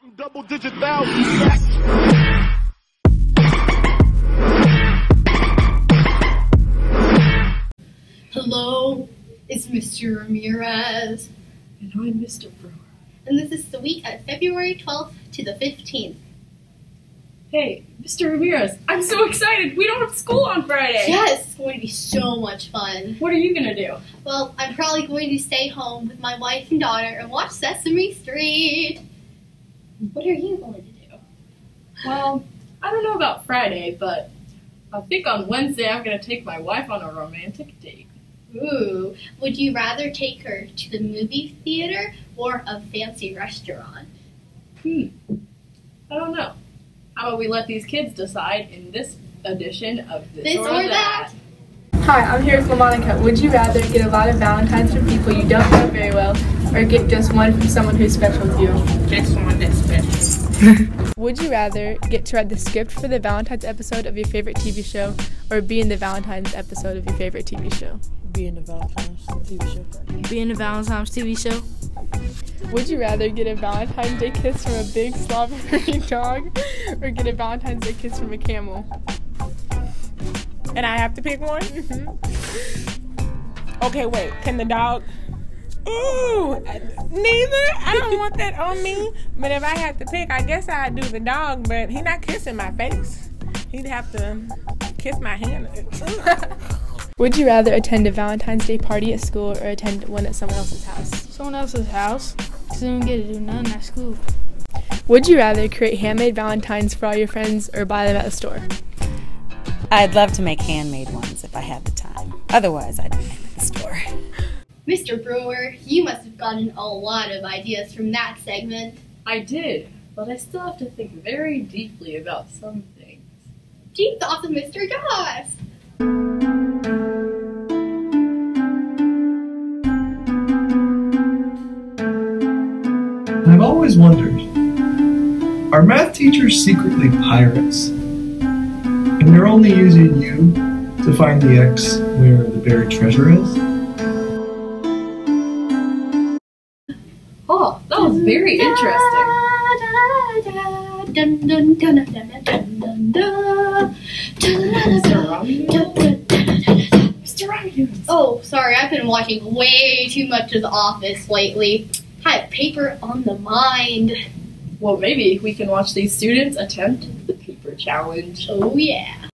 Counting double digit thousands. Hello, it's Mr. Ramirez, And I'm Mr. Brewer. and this is the week of February 12th to the 15th. Hey, Mr. Ramirez, I'm so excited. We don't have school on Friday. Yes, it's going to be so much fun. What are you gonna do? Well, I'm probably going to stay home with my wife and daughter and watch Sesame Street. What are you going to do? Well, I don't know about Friday, but I think on Wednesday I'm gonna take my wife on a romantic date. Ooh, would you rather take her to the movie theater or a fancy restaurant? Hmm. I don't know. How about we let these kids decide in this edition of this, This or that? Hi, I'm here with LaMonica. Would you rather get a lot of Valentines from people you don't know very well, or get just one from someone who's special to you? Just one that's special. Would you rather get to write the script for the Valentine's episode of your favorite TV show, or be in the Valentine's episode of your favorite TV show? Be in the Valentine's TV show. Be in the Valentine's TV show. Would you rather get a Valentine's Day kiss from a big slobbery dog, or get a Valentine's Day kiss from a camel? And I have to pick one? Mm-hmm. Okay, wait. Can the dog? Ooh, neither. I don't want that on me. But if I had to pick, I guess I'd do the dog. But he not kissing my face. He'd have to kiss my hand. Would you rather attend a Valentine's Day party at school, or attend one at someone else's house? Someone else's house. Cause I don't get to do nothing at school. Would you rather create handmade Valentines for all your friends, or buy them at the store? I'd love to make handmade ones if I had the time. Otherwise, I'd Mr. Brewer, you must have gotten a lot of ideas from that segment. I did, but I still have to think very deeply about some things. Deep thoughts of Mr. Goss. I've always wondered are math teachers secretly pirates? And they're only using you to find the X where the buried treasure is? Very interesting. Dun, dun, dun, dun, dun, dun, dun, dun. Mr. Romeo? Oh, sorry, I've been watching way too much of The Office lately. Had paper on the mind. Well, maybe we can watch these students attempt the paper challenge. Oh, yeah.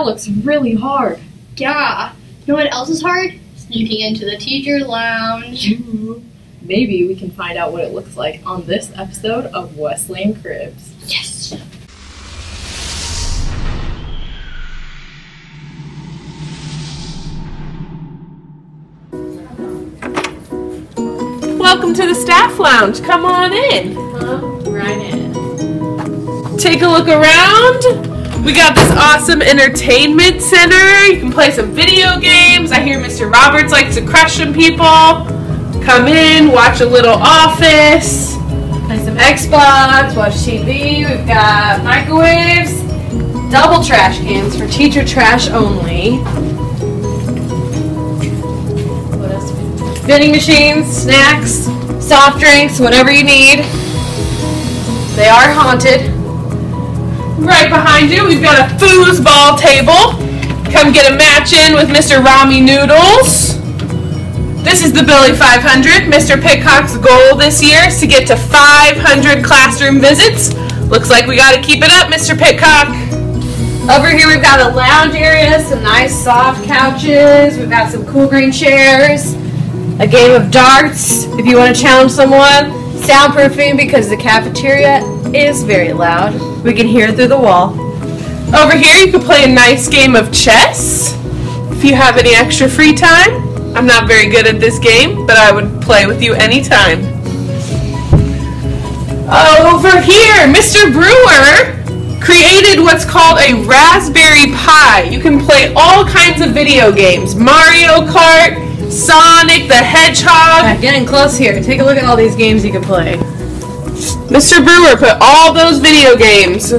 That looks really hard. Yeah. You know what else is hard? Sneaking into the teacher lounge. Maybe we can find out what it looks like on this episode of Westlane Cribs. Yes. Welcome to the staff lounge. Come on in. Right in. Take a look around. We got this awesome entertainment center. You can play some video games. I hear Mr. Roberts likes to crush some people. Come in, watch a little Office, play some Xbox, watch TV. We've got microwaves. double trash cans for teacher trash only. Vending machines, snacks, soft drinks, whatever you need. They are haunted. Right behind you, we've got a foosball table. Come get a match in with Mr. Rami Noodles. This is the Billy 500. Mr. Pitcock's goal this year is to get to 500 classroom visits. Looks like we got to keep it up, Mr. Pitcock. Over here we've got a lounge area, some nice soft couches. We've got some cool green chairs. A game of darts if you want to challenge someone. Soundproofing because the cafeteria is very loud. We can hear through the wall. Over here, you can play a nice game of chess if you have any extra free time. I'm not very good at this game, but I would play with you anytime. Uh, over here, Mr. Brewer created what's called a Raspberry Pi. You can play all kinds of video games Mario Kart, Sonic the Hedgehog. Alright, getting close here. Take a look at all these games you can play. Mr. Brewer put all those video games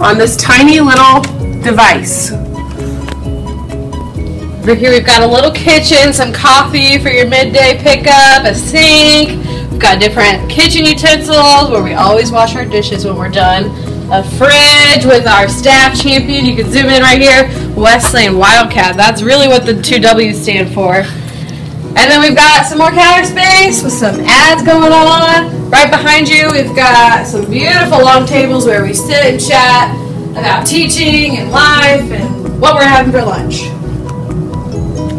on this tiny little device. Over here we've got a little kitchen, some coffee for your midday pickup, a sink. We've got different kitchen utensils where we always wash our dishes when we're done. A fridge with our staff champion. You can zoom in right here. Westlane Wildcat. That's really what the two W's stand for. And then we've got some more counter space with some ads going on. Right behind you, we've got some beautiful long tables where we sit and chat about teaching and life and what we're having for lunch.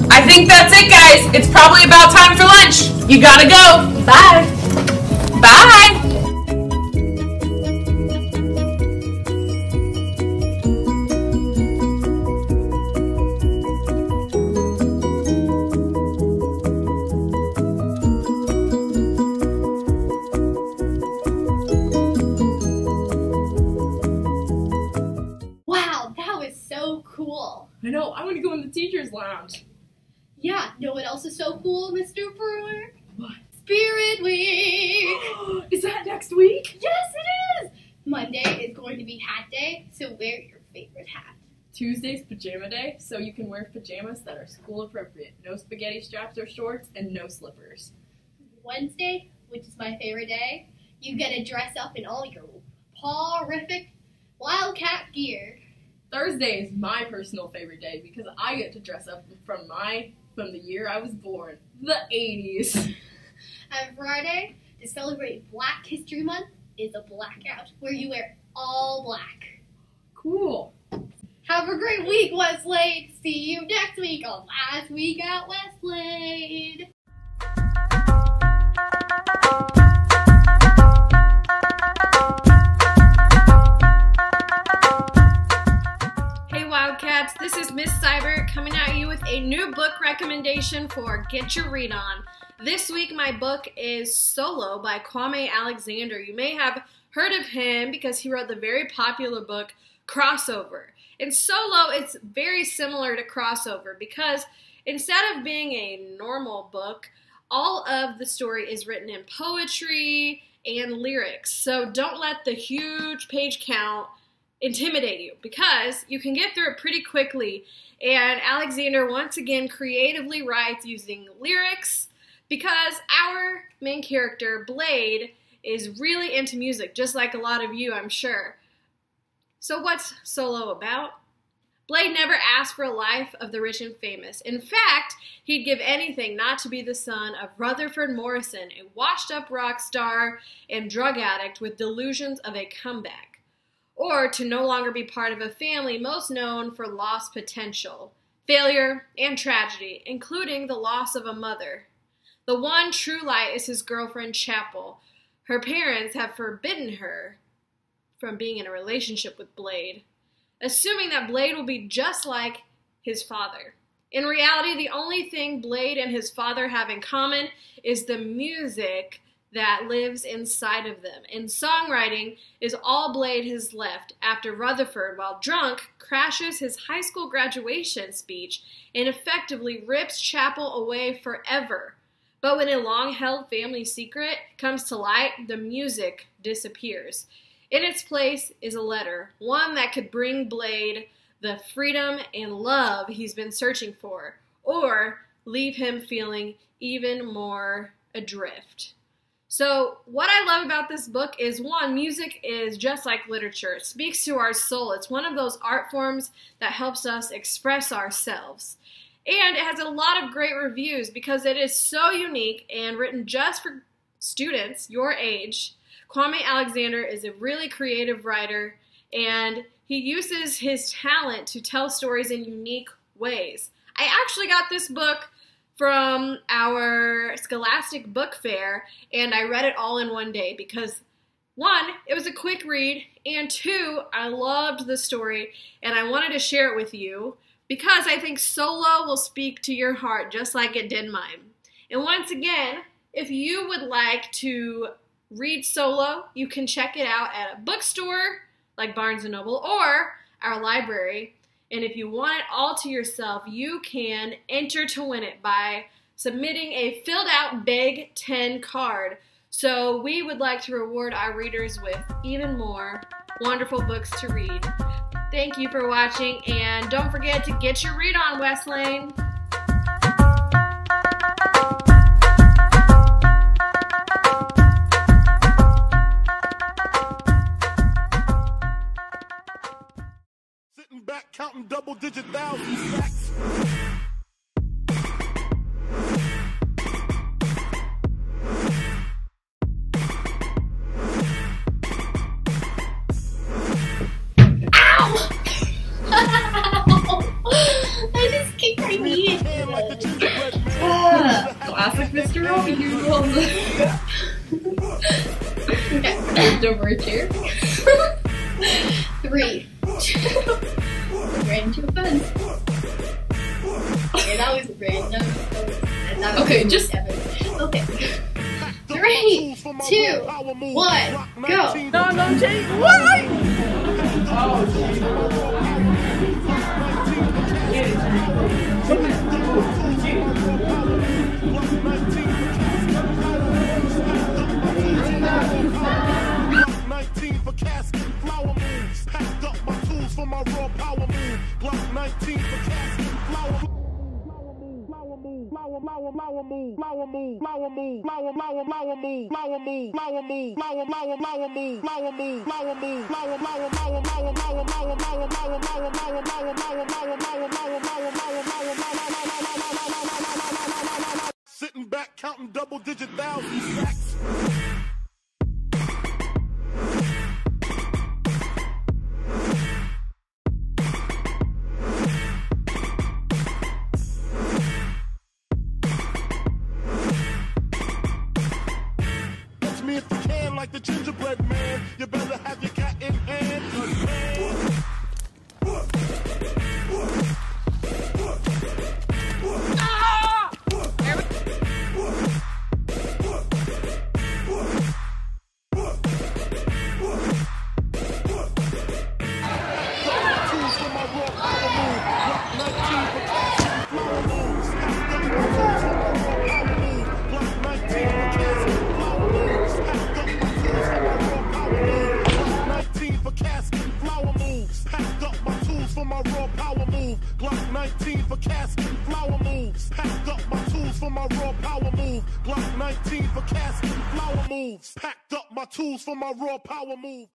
I think that's it, guys. It's probably about time for lunch. You gotta go. Bye. Bye. Wear your favorite hat. Tuesday's pajama day, so you can wear pajamas that are school appropriate. No spaghetti straps or shorts, and no slippers. Wednesday, which is my favorite day, you get to dress up in all your horrific wildcat gear. Thursday is my personal favorite day because I get to dress up from my from the year I was born, the 80s. And Friday, to celebrate Black History Month, is a blackout where you wear all black. Cool. Have a great week, Westlane. See you next week on Last Week at Westlane. Hey Wildcats, this is Miss Cyber coming at you with a new book recommendation for Get Your Read On. This week, my book is Solo by Kwame Alexander. You may have heard of him because he wrote the very popular book Crossover. In Solo, it's very similar to Crossover because instead of being a normal book, all of the story is written in poetry and lyrics. So don't let the huge page count intimidate you because you can get through it pretty quickly. And Alexander once again creatively writes using lyrics because our main character, Blade, is really into music, just like a lot of you, I'm sure. So, what's Solo about? Blade never asked for a life of the rich and famous. In fact, he'd give anything not to be the son of Rutherford Morrison, a washed up rock star and drug addict with delusions of a comeback, or to no longer be part of a family most known for lost potential, failure, and tragedy, including the loss of a mother. The one true light is his girlfriend, Chapel. Her parents have forbidden her from being in a relationship with Blade, assuming that Blade will be just like his father. In reality, the only thing Blade and his father have in common is the music that lives inside of them. And songwriting is all Blade has left after Rutherford, while drunk, crashes his high school graduation speech and effectively rips Chapel away forever. But when a long held family secret comes to light, the music disappears. In its place is a letter, one that could bring Blade the freedom and love he's been searching for, or leave him feeling even more adrift. So, what I love about this book is one, music is just like literature. It speaks to our soul. It's one of those art forms that helps us express ourselves. And it has a lot of great reviews because it is so unique and written just for students your age. Kwame Alexander is a really creative writer and he uses his talent to tell stories in unique ways. I actually got this book from our Scholastic Book Fair, and I read it all in one day because one, it was a quick read, and two, I loved the story and I wanted to share it with you because I think solo will speak to your heart just like it did mine. And once again, if you would like to read solo, you can check it out at a bookstore like Barnes and Noble or our library. And if you want it all to yourself, you can enter to win it by submitting a filled out Big Ten card. So we would like to reward our readers with even more wonderful books to read. Thank you for watching, and don't forget to get your read on, Westlane. Sitting over a chair. Three. ran into a fence. Okay, that was random. And that was Okay, just- seven. Okay. Three, two, one, go. No, no, Jake. What? Oh, Glock Sitting back, counting double digit thousands. Glock 19 for casket, flower moves. Packed up my tools for my raw power move. Glock 19 for casket, flower moves. Packed up my tools for my raw power move.